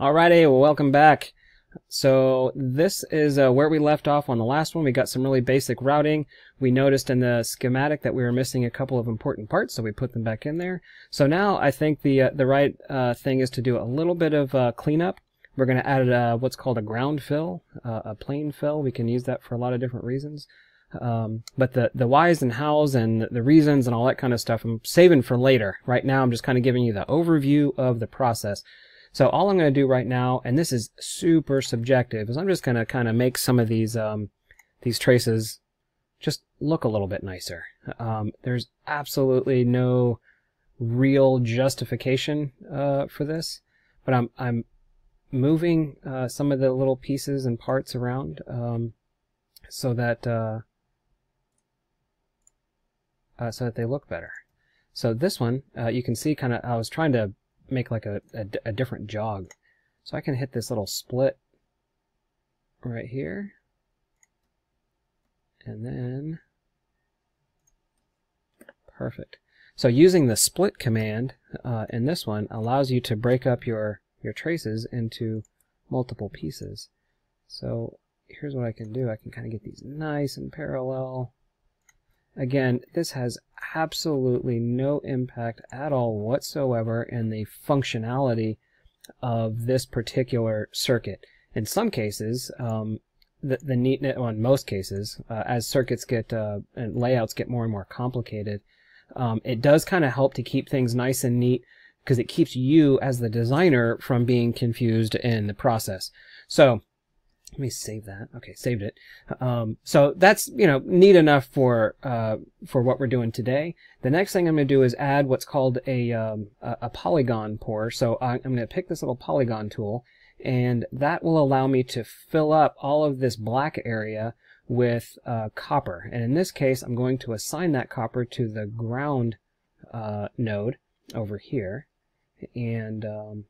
Alrighty, welcome back. So this is uh, where we left off on the last one. We got some really basic routing. We noticed in the schematic that we were missing a couple of important parts, so we put them back in there. So now I think the uh, the right uh, thing is to do a little bit of uh, cleanup. We're going to add uh, what's called a ground fill, uh, a plane fill. We can use that for a lot of different reasons. Um, but the, the whys and hows and the reasons and all that kind of stuff I'm saving for later. Right now I'm just kind of giving you the overview of the process. So all I'm going to do right now, and this is super subjective, is I'm just going to kind of make some of these um, these traces just look a little bit nicer. Um, there's absolutely no real justification uh, for this, but I'm I'm moving uh, some of the little pieces and parts around um, so that uh, uh, so that they look better. So this one, uh, you can see kind of, I was trying to make like a, a, a different jog. So I can hit this little split right here. And then, perfect. So using the split command uh, in this one allows you to break up your, your traces into multiple pieces. So here's what I can do. I can kind of get these nice and parallel. Again, this has absolutely no impact at all whatsoever in the functionality of this particular circuit. In some cases, um, the, the neatness, well, in most cases, uh, as circuits get uh, and layouts get more and more complicated, um, it does kind of help to keep things nice and neat because it keeps you as the designer from being confused in the process. So let me save that. Okay, saved it. Um, so that's you know neat enough for uh, for what we're doing today. The next thing I'm going to do is add what's called a um, a, polygon pour. So I'm going to pick this little polygon tool, and that will allow me to fill up all of this black area with uh, copper. And in this case, I'm going to assign that copper to the ground uh, node over here, and um,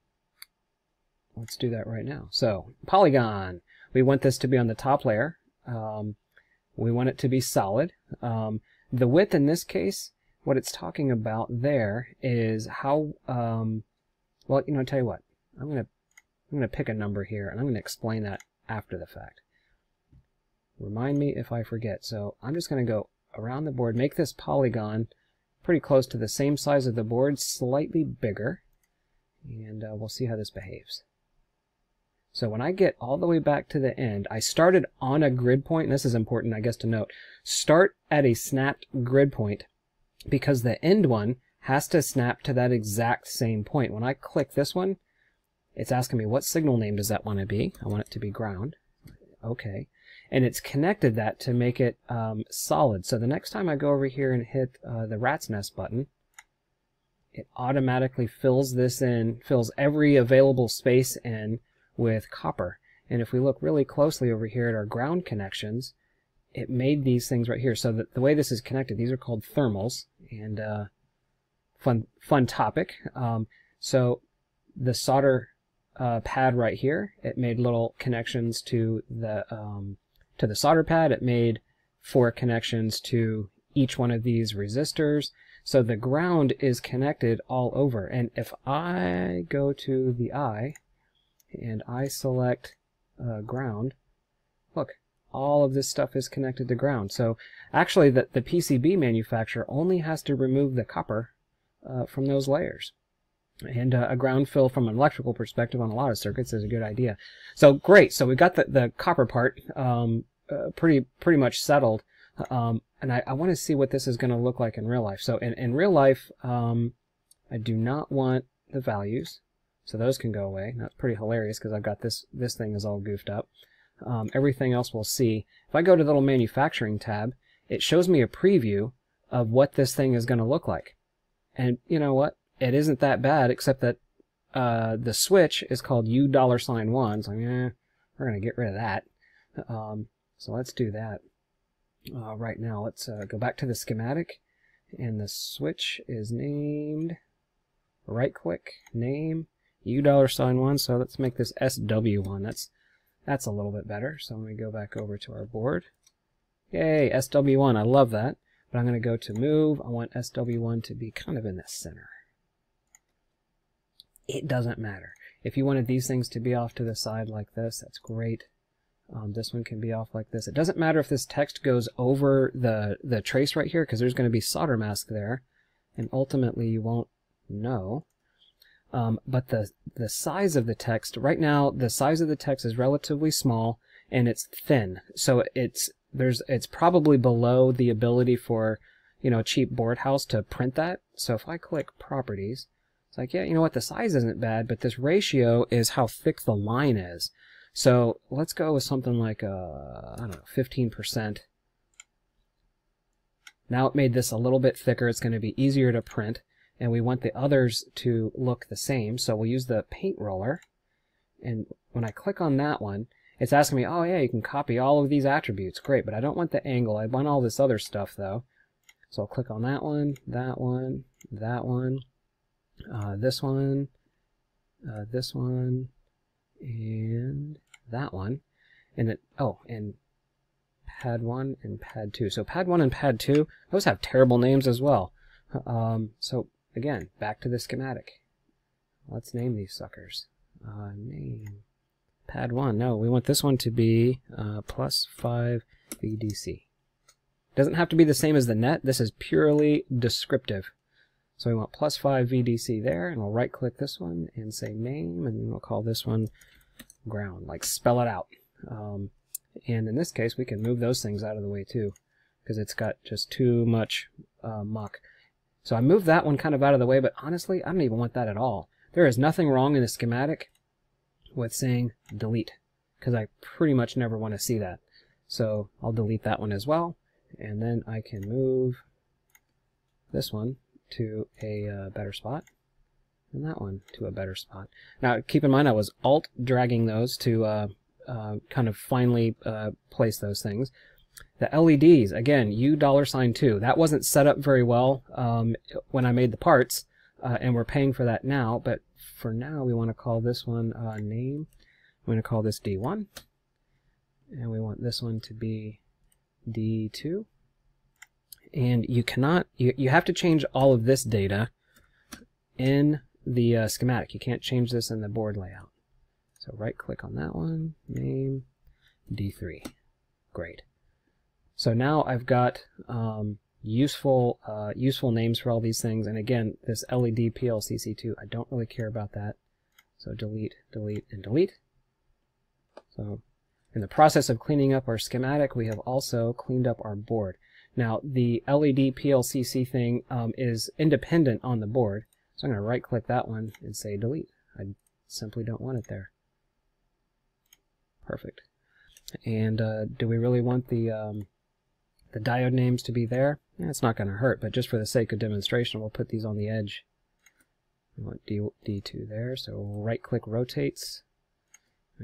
let's do that right now. So polygon. We want this to be on the top layer. Um, we want it to be solid. Um, the width in this case, what it's talking about there is how, um, well, you know, I'll tell you what, I'm going to, I'm going to pick a number here and I'm going to explain that after the fact. Remind me if I forget. So I'm just going to go around the board, make this polygon pretty close to the same size of the board, slightly bigger, and uh, we'll see how this behaves. So when I get all the way back to the end, I started on a grid point, and this is important, I guess, to note. Start at a snapped grid point because the end one has to snap to that exact same point. When I click this one, it's asking me what signal name does that want to be. I want it to be ground. Okay. And it's connected that to make it um, solid. So the next time I go over here and hit uh, the rat's nest button, it automatically fills this in, fills every available space in with copper. And if we look really closely over here at our ground connections, it made these things right here. So that the way this is connected, these are called thermals, and uh, fun fun topic. Um, so the solder uh, pad right here, it made little connections to the um, to the solder pad. It made four connections to each one of these resistors. So the ground is connected all over. And if I go to the eye, and I select uh, ground, look, all of this stuff is connected to ground. So actually the, the PCB manufacturer only has to remove the copper uh, from those layers. And uh, a ground fill from an electrical perspective on a lot of circuits is a good idea. So great. So we got the, the copper part um, uh, pretty pretty much settled. Um, and I, I want to see what this is going to look like in real life. So in, in real life, um, I do not want the values. So those can go away. That's pretty hilarious because I've got this, this thing is all goofed up. Um, everything else we'll see. If I go to the little manufacturing tab, it shows me a preview of what this thing is going to look like. And you know what? It isn't that bad, except that uh, the switch is called U dollar sign one. So yeah, we're going to get rid of that. Um, so let's do that uh, right now. Let's uh, go back to the schematic. And the switch is named right click, name, U dollar sign one, so let's make this SW1. That's that's a little bit better. So let me go back over to our board. Yay, SW1, I love that. But I'm going to go to move. I want SW1 to be kind of in the center. It doesn't matter. If you wanted these things to be off to the side like this, that's great. Um, this one can be off like this. It doesn't matter if this text goes over the, the trace right here because there's going to be solder mask there. And ultimately you won't know. Um, but the, the size of the text, right now the size of the text is relatively small and it's thin. So it's, there's, it's probably below the ability for, you know, a cheap board house to print that. So if I click properties, it's like, yeah, you know what, the size isn't bad, but this ratio is how thick the line is. So let's go with something like, uh, I don't know, 15%. Now it made this a little bit thicker. It's going to be easier to print. And we want the others to look the same. So we'll use the paint roller. And when I click on that one, it's asking me, oh yeah, you can copy all of these attributes. Great, but I don't want the angle. I want all this other stuff though. So I'll click on that one, that one, that one, uh, this one, uh, this one, and that one. And it, oh, and pad 1 and pad 2. So pad 1 and pad 2, those have terrible names as well. Um, so again, back to the schematic. Let's name these suckers. Uh, name pad 1. No, we want this one to be uh, plus 5 VDC. Doesn't have to be the same as the net. This is purely descriptive. So we want plus 5 VDC there, and we'll right-click this one and say name, and we'll call this one ground, like spell it out. Um, and in this case, we can move those things out of the way too, because it's got just too much uh, muck. So I moved that one kind of out of the way, but honestly, I don't even want that at all. There is nothing wrong in the schematic with saying delete, because I pretty much never want to see that. So I'll delete that one as well, and then I can move this one to a uh, better spot and that one to a better spot. Now, keep in mind I was alt dragging those to uh, uh, kind of finally uh, place those things. The LEDs, again, U dollar sign two. That wasn't set up very well um, when I made the parts, uh, and we're paying for that now. But for now, we want to call this one uh, name. I'm going to call this D1, and we want this one to be D2. And you cannot, you, you have to change all of this data in the uh, schematic. You can't change this in the board layout. So right click on that one, name D3. Great. So now I've got um, useful uh, useful names for all these things. And again, this LED PLCC2, I don't really care about that. So delete, delete, and delete. So in the process of cleaning up our schematic, we have also cleaned up our board. Now, the LED PLCC thing um, is independent on the board. So I'm going to right click that one and say delete. I simply don't want it there. Perfect. And uh, do we really want the um, the diode names to be there? Yeah, it's not going to hurt, but just for the sake of demonstration, we'll put these on the edge. We want D, D2 there, so right click rotates.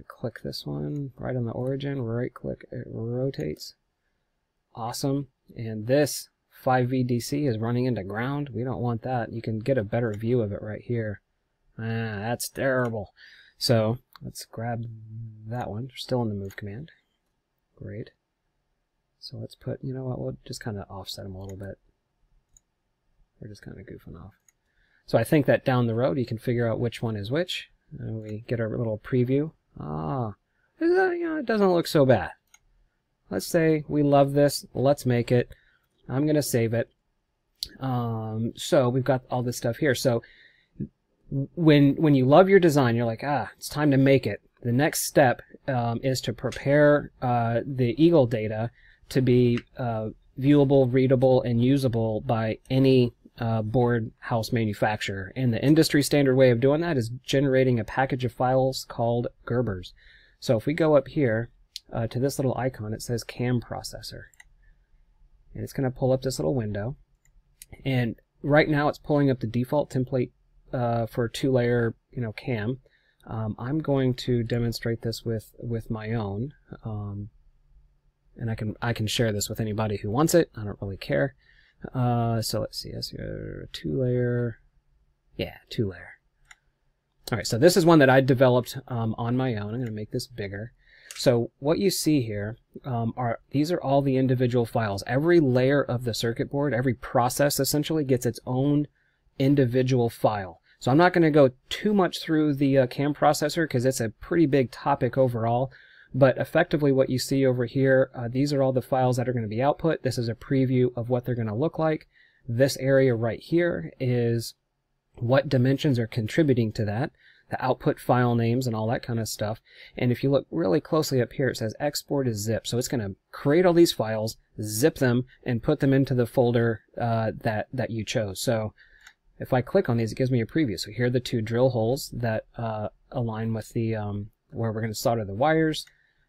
Click this one right on the origin, right click it rotates. Awesome. And this 5VDC is running into ground. We don't want that. You can get a better view of it right here. Ah, that's terrible. So let's grab that one. We're still in the move command. Great. So let's put, you know what, we'll just kind of offset them a little bit. We're just kind of goofing off. So I think that down the road you can figure out which one is which. And we get our little preview. Ah, you know, it doesn't look so bad. Let's say we love this. Let's make it. I'm going to save it. Um, so we've got all this stuff here. So when when you love your design, you're like, ah, it's time to make it. The next step um, is to prepare uh, the Eagle data to be uh, viewable, readable, and usable by any uh, board house manufacturer. And the industry standard way of doing that is generating a package of files called Gerbers. So if we go up here uh, to this little icon, it says CAM processor and it's going to pull up this little window. And right now it's pulling up the default template uh, for two-layer, you know, cam. Um, I'm going to demonstrate this with with my own, um, and I can I can share this with anybody who wants it. I don't really care. Uh, so let's see, let's two-layer, yeah, two-layer. All right, so this is one that I developed um, on my own. I'm going to make this bigger. So what you see here um, are these are all the individual files. Every layer of the circuit board, every process essentially gets its own individual file. So I'm not going to go too much through the uh, CAM processor because it's a pretty big topic overall. But effectively what you see over here, uh, these are all the files that are going to be output. This is a preview of what they're going to look like. This area right here is what dimensions are contributing to that, the output file names and all that kind of stuff. And if you look really closely up here, it says export as zip. So it's going to create all these files, zip them, and put them into the folder uh, that, that you chose. So if I click on these, it gives me a preview. So here are the two drill holes that uh, align with the um, where we're going to solder the wires.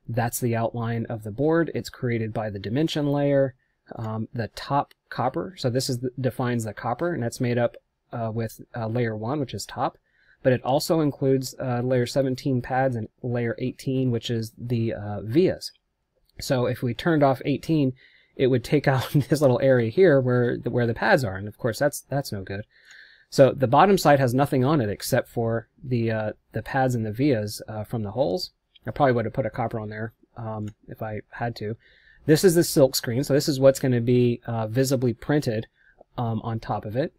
That's the outline of the board. It's created by the dimension layer. Um, the top copper, so this is the, defines the copper, and that's made up uh, with uh, layer 1, which is top. But it also includes uh, layer 17 pads and layer 18, which is the uh, vias. So if we turned off 18, it would take out this little area here where the, where the pads are, and of course that's that's no good. So the bottom side has nothing on it except for the uh, the pads and the vias uh, from the holes. I probably would have put a copper on there um, if I had to. This is the silk screen, so this is what's going to be uh, visibly printed um, on top of it.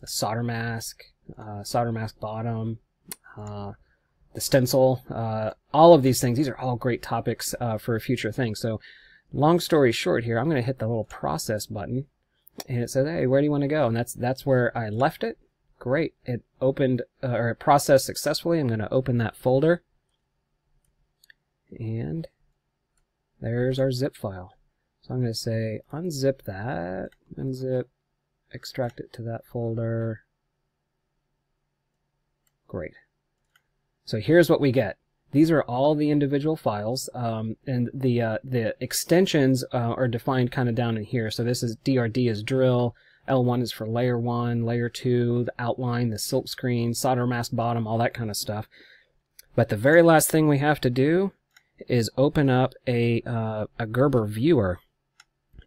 The solder mask, uh, solder mask bottom, uh, the stencil, uh, all of these things. These are all great topics for future things. So long story short here, I'm going to hit the little process button and it says, hey, where do you want to go? And that's that's where I left it. Great. It opened, uh, or it processed successfully. I'm going to open that folder. And there's our zip file. So I'm going to say unzip that, unzip, extract it to that folder. Great. So here's what we get. These are all the individual files, um, and the uh, the extensions uh, are defined kind of down in here. So this is DRD is drill, L1 is for layer 1, layer 2, the outline, the silk screen, solder mask bottom, all that kind of stuff. But the very last thing we have to do is open up a, uh, a Gerber viewer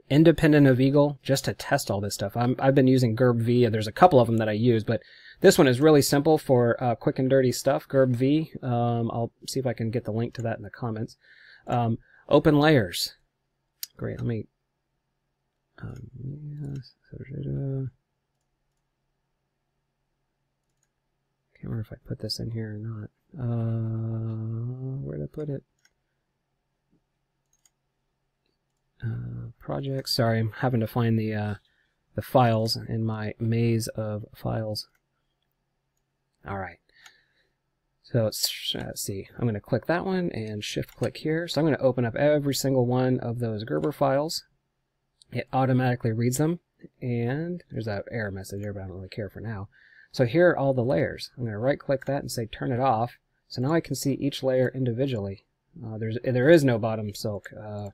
independent of Eagle just to test all this stuff. i have been using Gerb V. There's a couple of them that I use, but this one is really simple for uh, quick and dirty stuff. GerbV. Um, I'll see if I can get the link to that in the comments. Um, open layers. Great. Let me. Um. Can't remember if I put this in here or not. Uh, where did I put it? Uh, projects. Sorry, I'm having to find the uh, the files in my maze of files. All right. So let's, let's see. I'm going to click that one and shift click here. So I'm going to open up every single one of those Gerber files. It automatically reads them. And there's that error message there, but I don't really care for now. So here are all the layers. I'm going to right click that and say turn it off. So now I can see each layer individually. Uh, there's There is no bottom silk. Uh,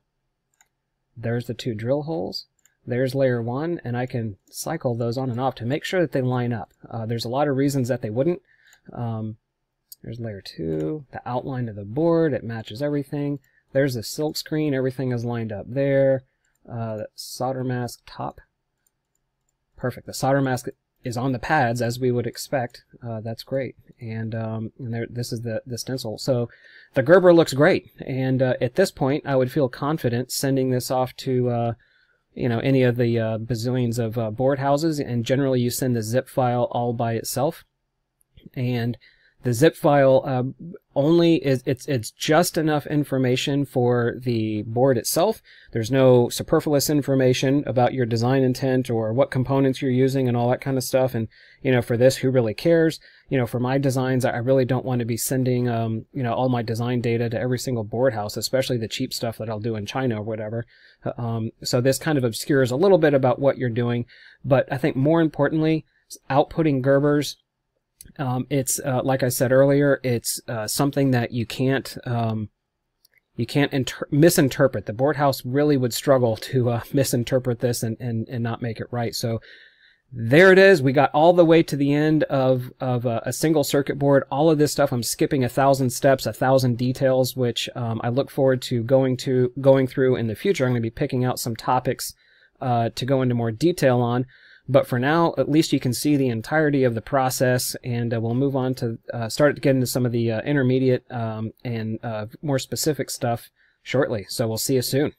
there's the two drill holes. There's layer one, and I can cycle those on and off to make sure that they line up. Uh, there's a lot of reasons that they wouldn't. Um, there's layer two, the outline of the board, it matches everything. There's the silk screen, everything is lined up there. Uh, the solder mask top. Perfect. The solder mask is on the pads as we would expect. Uh, that's great. And, um, and there, this is the, the stencil. So the Gerber looks great. And uh, at this point, I would feel confident sending this off to, uh, you know, any of the uh, bazillions of uh, board houses. And generally, you send the zip file all by itself. And the zip file uh, only is it's it's just enough information for the board itself. There's no superfluous information about your design intent or what components you're using and all that kind of stuff. And you know, for this, who really cares? You know, for my designs, I really don't want to be sending um, you know all my design data to every single board house, especially the cheap stuff that I'll do in China or whatever. Um, so this kind of obscures a little bit about what you're doing, but I think more importantly, outputting Gerbers um, it's uh, like I said earlier, it's uh, something that you can't um, you can't inter- misinterpret. The board house really would struggle to uh, misinterpret this and, and, and not make it right. So there it is. We got all the way to the end of of a, a single circuit board. All of this stuff, I'm skipping a thousand steps, a thousand details, which um, I look forward to going to going through in the future. I'm going to be picking out some topics uh, to go into more detail on. But for now, at least you can see the entirety of the process, and uh, we'll move on to uh, start to get into some of the uh, intermediate um, and uh, more specific stuff shortly. So we'll see you soon.